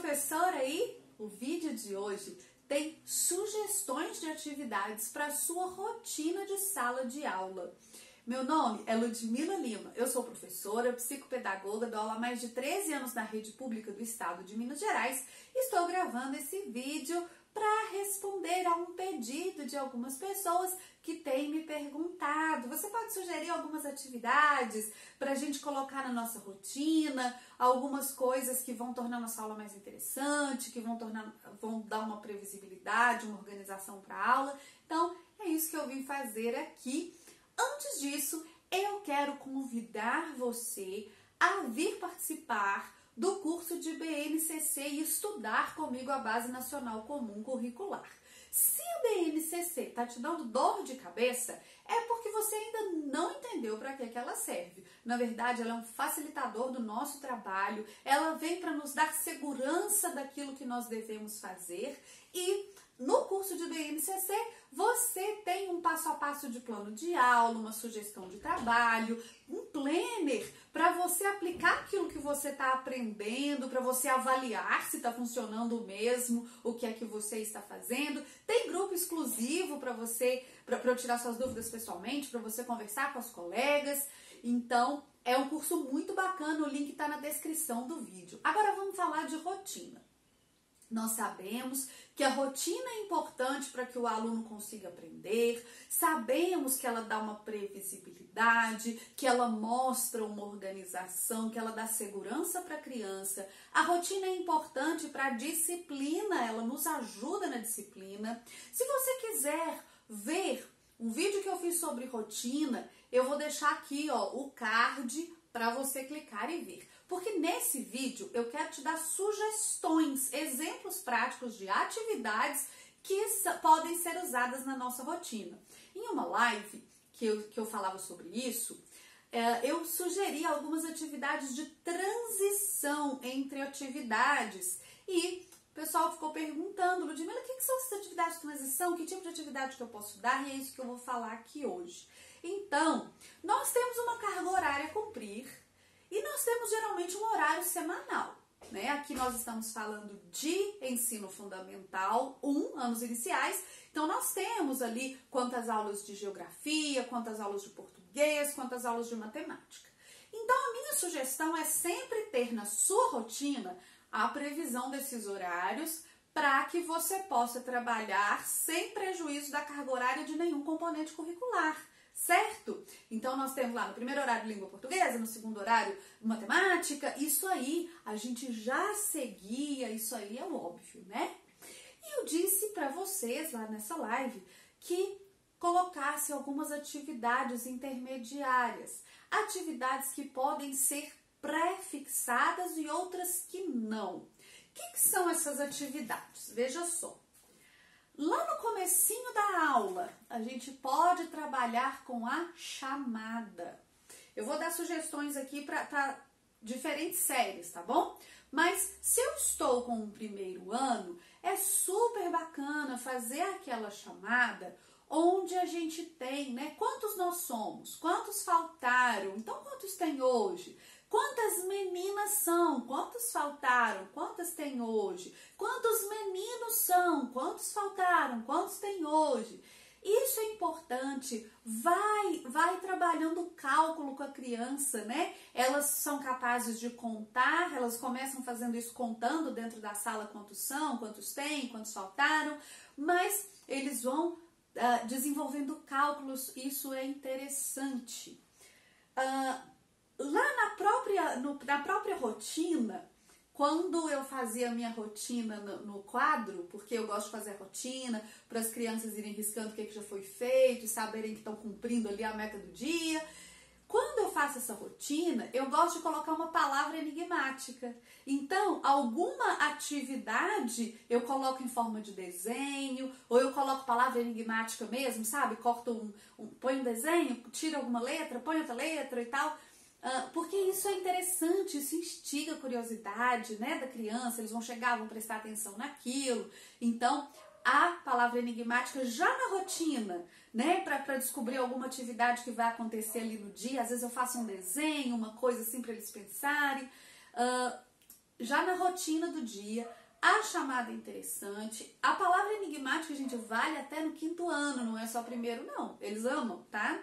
professora e o vídeo de hoje tem sugestões de atividades para sua rotina de sala de aula. Meu nome é Ludmila Lima, eu sou professora, psicopedagoga, dou aula há mais de 13 anos na rede pública do estado de Minas Gerais e estou gravando esse vídeo para responder a um pedido de algumas pessoas que têm me perguntado. Você pode sugerir algumas atividades para a gente colocar na nossa rotina, algumas coisas que vão tornar nossa aula mais interessante, que vão tornar, vão dar uma previsibilidade, uma organização para a aula. Então, é isso que eu vim fazer aqui. Antes disso, eu quero convidar você a vir participar do curso de BNCC e estudar comigo a Base Nacional Comum Curricular. Se a BNCC está te dando dor de cabeça, é porque você ainda não entendeu para que, que ela serve. Na verdade, ela é um facilitador do nosso trabalho, ela vem para nos dar segurança daquilo que nós devemos fazer e no curso de BNCC, você tem um passo a passo de plano de aula, uma sugestão de trabalho, um planner para você aplicar aquilo que você está aprendendo, para você avaliar se está funcionando mesmo, o que é que você está fazendo. Tem grupo exclusivo para você, para eu tirar suas dúvidas pessoalmente, para você conversar com as colegas. Então, é um curso muito bacana, o link está na descrição do vídeo. Agora vamos falar de rotina. Nós sabemos que a rotina é importante para que o aluno consiga aprender, sabemos que ela dá uma previsibilidade, que ela mostra uma organização, que ela dá segurança para a criança. A rotina é importante para a disciplina, ela nos ajuda na disciplina. Se você quiser ver um vídeo que eu fiz sobre rotina, eu vou deixar aqui ó, o card para você clicar e ver. Porque nesse vídeo eu quero te dar sugestões, exemplos práticos de atividades que podem ser usadas na nossa rotina. Em uma live que eu, que eu falava sobre isso, é, eu sugeri algumas atividades de transição entre atividades e o pessoal ficou perguntando, Ludmila, o que, que são essas atividades de transição? Que tipo de atividade que eu posso dar? E é isso que eu vou falar aqui hoje. Então, nós temos uma carga horária a cumprir e nós temos geralmente um horário semanal. Né? Aqui nós estamos falando de ensino fundamental 1, um, anos iniciais. Então nós temos ali quantas aulas de geografia, quantas aulas de português, quantas aulas de matemática. Então a minha sugestão é sempre ter na sua rotina a previsão desses horários para que você possa trabalhar sem prejuízo da carga horária de nenhum componente curricular certo? Então nós temos lá no primeiro horário língua portuguesa, no segundo horário matemática, isso aí a gente já seguia, isso aí é óbvio, né? E eu disse para vocês lá nessa live que colocasse algumas atividades intermediárias, atividades que podem ser pré-fixadas e outras que não. O que, que são essas atividades? Veja só. Lá no comecinho da aula, a gente pode trabalhar com a chamada. Eu vou dar sugestões aqui para diferentes séries, tá bom? Mas se eu estou com o primeiro ano, é super bacana fazer aquela chamada onde a gente tem, né? Quantos nós somos? Quantos faltaram? Então, quantos tem hoje? Quantas meninas são? Quantos faltaram? Quantas tem hoje? Quantos meninos são? Quantos faltaram? Quantos tem hoje? Isso é importante. Vai, vai trabalhando o cálculo com a criança, né? Elas são capazes de contar, elas começam fazendo isso contando dentro da sala quantos são, quantos tem, quantos faltaram, mas eles vão uh, desenvolvendo cálculos, isso é interessante. Uh, lá na própria, no, na própria rotina, quando eu fazia a minha rotina no, no, quadro, porque eu gosto de fazer rotina, para as crianças irem riscando o que, que já foi feito, saberem que estão cumprindo ali a meta do dia. Quando eu faço essa rotina, eu gosto de colocar uma palavra enigmática. Então, alguma atividade eu coloco em forma de desenho, ou eu coloco palavra enigmática mesmo, sabe? Corto um, um põe um desenho, tira alguma letra, põe outra letra e tal. Uh, porque isso é interessante, isso instiga a curiosidade né, da criança, eles vão chegar, vão prestar atenção naquilo. Então, a palavra enigmática já na rotina, né, para descobrir alguma atividade que vai acontecer ali no dia. Às vezes eu faço um desenho, uma coisa assim para eles pensarem. Uh, já na rotina do dia, a chamada interessante. A palavra enigmática, gente, vale até no quinto ano, não é só primeiro, não. Eles amam, tá?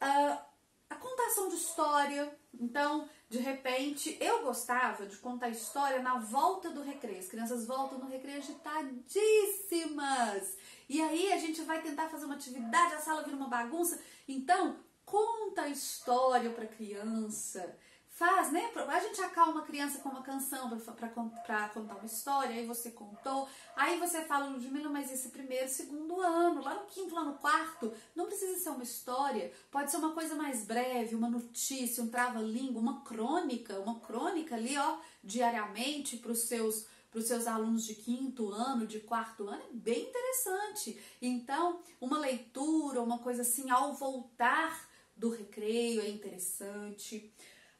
Uh, a contação de história. Então, de repente, eu gostava de contar história na volta do recreio. As crianças voltam no recreio agitadíssimas. E aí a gente vai tentar fazer uma atividade, a sala vira uma bagunça. Então, conta a história para a criança faz, né? A gente acalma a criança com uma canção para contar uma história, aí você contou, aí você fala, Ludmilla, mas esse primeiro, segundo ano, lá no quinto, lá no quarto, não precisa ser uma história, pode ser uma coisa mais breve, uma notícia, um trava-língua, uma crônica, uma crônica ali, ó, diariamente para os seus para os seus alunos de quinto ano, de quarto ano, é bem interessante. Então, uma leitura, uma coisa assim, ao voltar do recreio é interessante.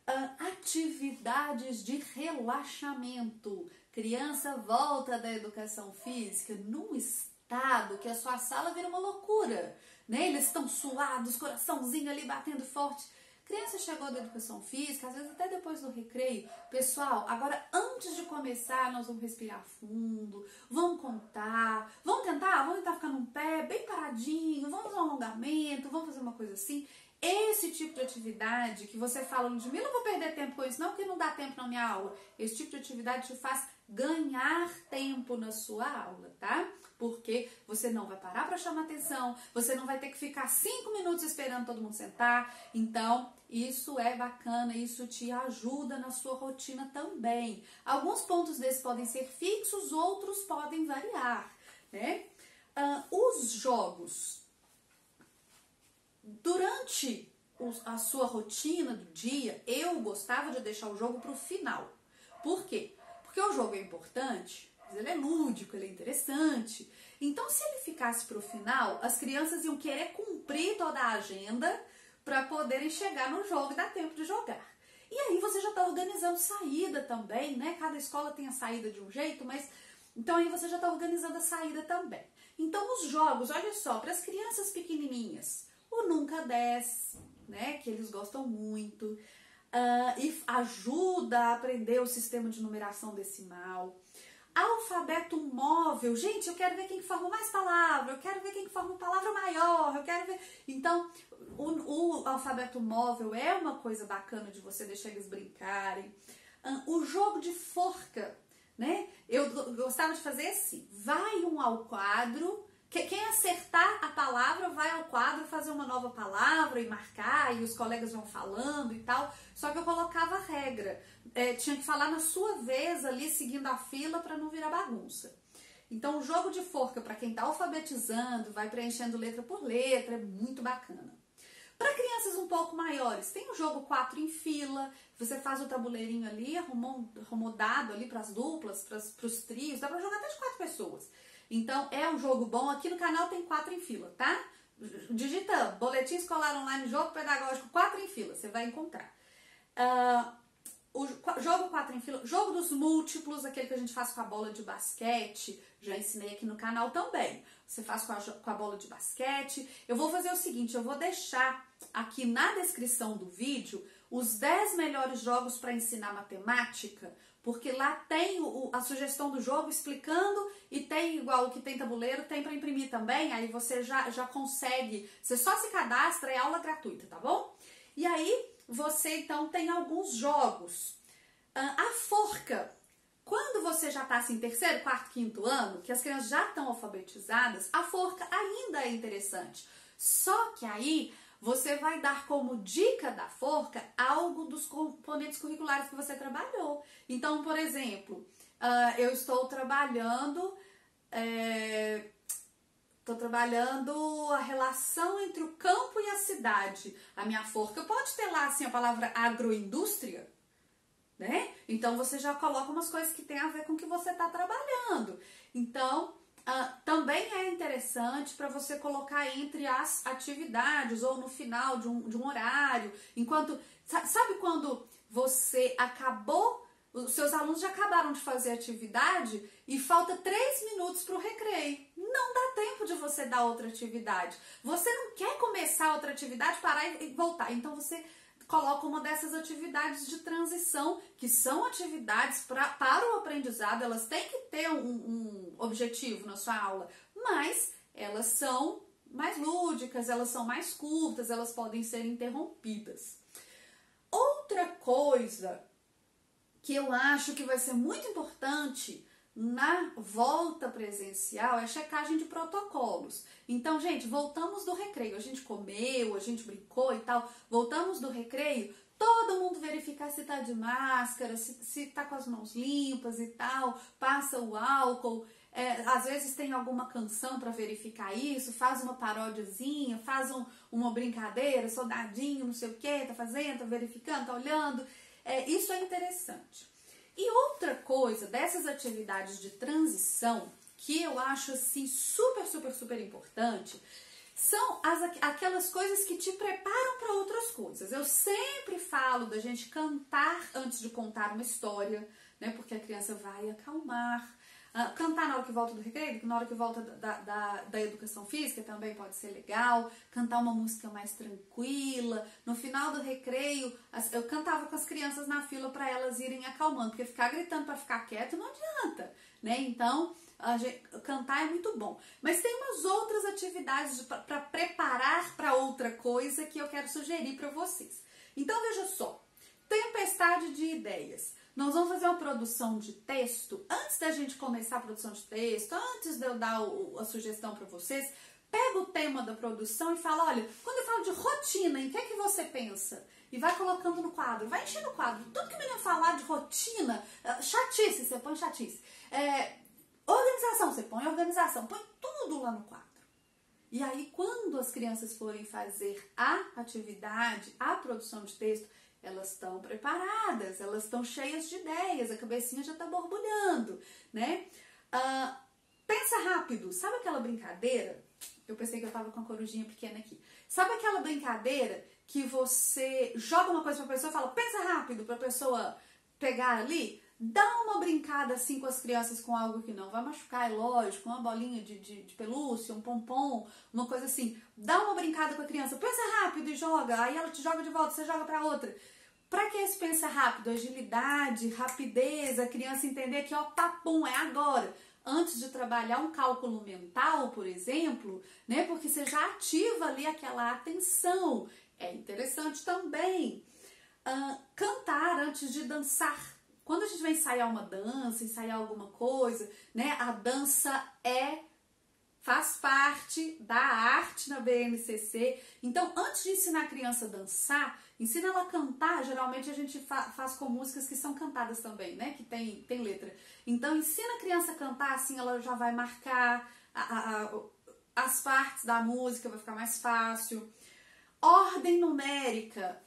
Uh, atividades de relaxamento. Criança volta da educação física num estado que a sua sala vira uma loucura. Né? Eles estão suados, coraçãozinho ali batendo forte. Criança chegou da educação física, às vezes até depois do recreio. Pessoal, agora antes de começar, nós vamos respirar fundo, vamos contar, vamos tentar, vamos tentar ficar num pé bem paradinho, vamos fazer um alongamento, vamos fazer uma coisa assim. Esse tipo de atividade que você fala, Ludmilla, não vou perder tempo com isso, não, porque não dá tempo na minha aula. Esse tipo de atividade te faz ganhar tempo na sua aula, tá? Porque você não vai parar para chamar atenção, você não vai ter que ficar cinco minutos esperando todo mundo sentar. Então, isso é bacana, isso te ajuda na sua rotina também. Alguns pontos desses podem ser fixos, outros podem variar, né? Uh, os jogos durante a sua rotina do dia, eu gostava de deixar o jogo para o final. Por quê? Porque o jogo é importante, ele é lúdico, ele é interessante. Então, se ele ficasse para o final, as crianças iam querer cumprir toda a agenda para poderem chegar no jogo e dar tempo de jogar. E aí você já está organizando saída também, né? Cada escola tem a saída de um jeito, mas então aí você já está organizando a saída também. Então os jogos, olha só, para as crianças pequenininhas, o Nunca Desce, né, que eles gostam muito, uh, e ajuda a aprender o sistema de numeração decimal. Alfabeto móvel, gente, eu quero ver quem forma mais palavra, eu quero ver quem forma palavra maior, eu quero ver. Então, o, o alfabeto móvel é uma coisa bacana de você deixar eles brincarem. Uh, o jogo de forca, né? Eu gostava de fazer assim: vai um ao quadro quem acertar a palavra vai ao quadro fazer uma nova palavra e marcar, e os colegas vão falando e tal. Só que eu colocava regra. É, tinha que falar na sua vez ali, seguindo a fila, para não virar bagunça. Então, o jogo de forca, para quem está alfabetizando, vai preenchendo letra por letra, é muito bacana. Para crianças um pouco maiores, tem o jogo 4 em fila, você faz o tabuleirinho ali, arrumou, arrumou dado ali para as duplas, para os trios, dá para jogar até de quatro pessoas. Então é um jogo bom. Aqui no canal tem quatro em fila, tá? Digita Boletim Escolar Online Jogo Pedagógico 4 em fila, você vai encontrar. Uh, o jogo 4 em fila, jogo dos múltiplos, aquele que a gente faz com a bola de basquete, já ensinei aqui no canal também. Você faz com a, com a bola de basquete. Eu vou fazer o seguinte, eu vou deixar aqui na descrição do vídeo os 10 melhores jogos para ensinar matemática porque lá tem o, a sugestão do jogo explicando e tem igual o que tem tabuleiro, tem para imprimir também, aí você já, já consegue, você só se cadastra, é aula gratuita, tá bom? E aí você então tem alguns jogos. Ah, a forca, quando você já está assim, terceiro, quarto, quinto ano, que as crianças já estão alfabetizadas, a forca ainda é interessante. Só que aí você vai dar como dica da forca algo dos componentes curriculares que você trabalhou. Então, por exemplo, uh, eu estou trabalhando. É, Estou trabalhando a relação entre o campo e a cidade. A minha forca pode ter lá assim a palavra agroindústria, né? Então você já coloca umas coisas que tem a ver com o que você está trabalhando. Então Uh, também é interessante para você colocar entre as atividades ou no final de um, de um horário. Enquanto. Sabe quando você acabou, os seus alunos já acabaram de fazer atividade e falta três minutos para o recreio? Não dá tempo de você dar outra atividade. Você não quer começar outra atividade, parar e voltar. Então você coloco uma dessas atividades de transição, que são atividades pra, para o aprendizado, elas têm que ter um, um objetivo na sua aula, mas elas são mais lúdicas, elas são mais curtas, elas podem ser interrompidas. Outra coisa que eu acho que vai ser muito importante na volta presencial é checagem de protocolos. Então, gente, voltamos do recreio. A gente comeu, a gente brincou e tal. Voltamos do recreio, todo mundo verificar se tá de máscara, se, se tá com as mãos limpas e tal, passa o álcool. É, às vezes tem alguma canção para verificar isso, faz uma paródiazinha, faz um, uma brincadeira, soldadinho, não sei o que, tá fazendo, tá verificando, tá olhando. É, isso é interessante. E outra coisa dessas atividades de transição que eu acho assim super, super, super importante são as, aquelas coisas que te preparam para outras coisas. Eu sempre falo da gente cantar antes de contar uma história, né? Porque a criança vai acalmar. Uh, cantar na hora que volta do recreio, na hora que volta da, da, da, educação física também pode ser legal. Cantar uma música mais tranquila. No final do recreio, eu cantava com as crianças na fila para elas irem acalmando, porque ficar gritando para ficar quieto não adianta, né? Então, gente, cantar é muito bom. Mas tem umas outras atividades para preparar para outra coisa que eu quero sugerir para vocês. Então, veja só: tempestade de ideias. Nós vamos fazer uma produção de texto. Antes da gente começar a produção de texto, antes de eu dar o, a sugestão para vocês, pega o tema da produção e fala: olha, quando eu falo de rotina, em que é que você pensa? E vai colocando no quadro, vai enchendo o quadro. Tudo que o menino falar de rotina, eh, chatice, você põe chatice. É, organização, você põe organização, põe tudo lá no quadro. E aí, quando as crianças forem fazer a atividade, a produção de texto, elas estão preparadas, elas estão cheias de ideias, a cabecinha já está borbulhando, né? Uh, pensa rápido, sabe aquela brincadeira? Eu pensei que eu estava com a corujinha pequena aqui. Sabe aquela brincadeira que você joga uma coisa para a pessoa e fala, pensa rápido para a pessoa pegar ali? Dá uma brincada assim com as crianças com algo que não vai machucar, é lógico, uma bolinha de, de, de pelúcia, um pompom, uma coisa assim. Dá uma brincada com a criança, pensa rápido e joga, aí ela te joga de volta, você joga para outra. Para que esse pensa rápido? Agilidade, rapidez, a criança entender que, ó, papum, é agora. Antes de trabalhar um cálculo mental, por exemplo, né? Porque você já ativa ali aquela atenção. É interessante também. Uh, cantar antes de dançar. Quando a gente vai ensaiar uma dança, ensaiar alguma coisa, né? A dança é faz parte da arte na BNCC. Então, antes de ensinar a criança a dançar, ensina ela a cantar. Geralmente a gente fa faz com músicas que são cantadas também, né? Que tem, tem letra. Então, ensina a criança a cantar, assim ela já vai marcar a, a, as partes da música, vai ficar mais fácil. Ordem numérica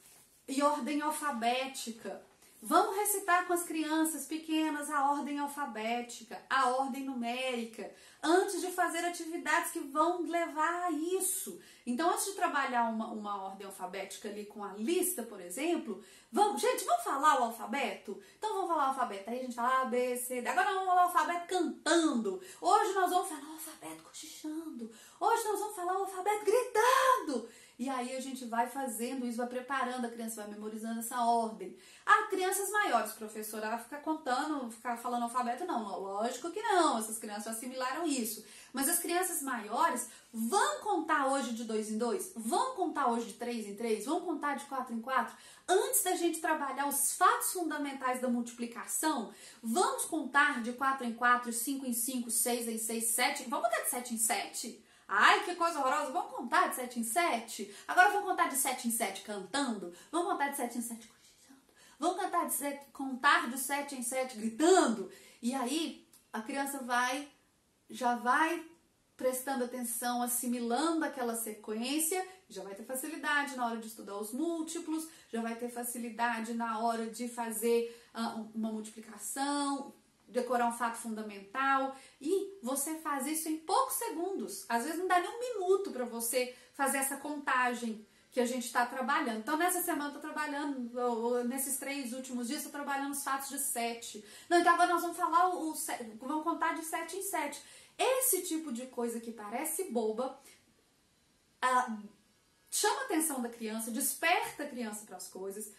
e ordem alfabética. Vamos recitar com as crianças pequenas a ordem alfabética, a ordem numérica, antes de fazer atividades que vão levar a isso. Então, antes de trabalhar uma, uma ordem alfabética ali com a lista, por exemplo, vamos, gente, vamos falar o alfabeto? Então, vamos falar o alfabeto. Aí a gente fala A, B, C, D. Agora vamos falar o alfabeto cantando. Hoje nós vamos falar o alfabeto cochichando. Hoje nós vamos falar o alfabeto gritando. E aí a gente vai fazendo isso, vai preparando, a criança vai memorizando essa ordem. Ah, crianças maiores, professora, vai ficar contando, ficar falando alfabeto? Não, lógico que não, essas crianças assimilaram isso. Mas as crianças maiores vão contar hoje de dois em dois? Vão contar hoje de três em três? Vão contar de quatro em quatro? Antes da gente trabalhar os fatos fundamentais da multiplicação, vamos contar de 4 em 4, 5 em 5, 6 em 6, 7. Vamos contar de 7 em 7? Ai, que coisa horrorosa. Vamos contar de 7 em 7? Agora vamos contar de 7 em 7 cantando? Vamos contar de 7 em 7 cochichando? Vamos contar de 7, contar de 7 em 7 gritando? E aí a criança vai, já vai prestando atenção, assimilando aquela sequência, já vai ter facilidade na hora de estudar os múltiplos, já vai ter facilidade na hora de fazer uh, uma multiplicação, decorar um fato fundamental e você faz isso em poucos segundos. Às vezes não dá nem um minuto para você fazer essa contagem que a gente está trabalhando. Então, nessa semana eu estou trabalhando, nesses três últimos dias, estou trabalhando os fatos de sete. Não, então agora nós vamos falar, o, o, vamos contar de sete em sete. Esse tipo de coisa que parece boba, ah, chama a atenção da criança, desperta a criança para as coisas.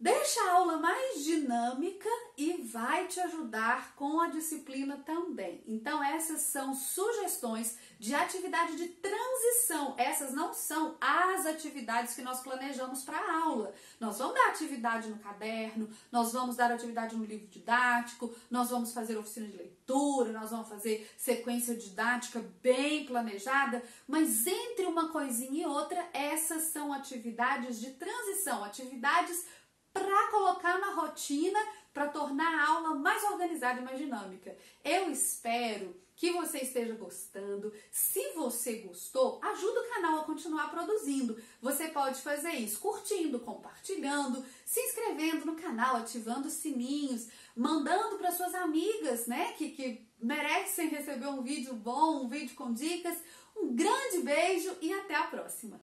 Deixa a aula mais dinâmica e vai te ajudar com a disciplina também. Então, essas são sugestões de atividade de transição. Essas não são as atividades que nós planejamos para a aula. Nós vamos dar atividade no caderno, nós vamos dar atividade no livro didático, nós vamos fazer oficina de leitura, nós vamos fazer sequência didática bem planejada, mas entre uma coisinha e outra, essas são atividades de transição, atividades para colocar na rotina, para tornar a aula mais organizada e mais dinâmica. Eu espero que você esteja gostando. Se você gostou, ajuda o canal a continuar produzindo. Você pode fazer isso curtindo, compartilhando, se inscrevendo no canal, ativando os sininhos, mandando para suas amigas, né, que, que merecem receber um vídeo bom, um vídeo com dicas. Um grande beijo e até a próxima!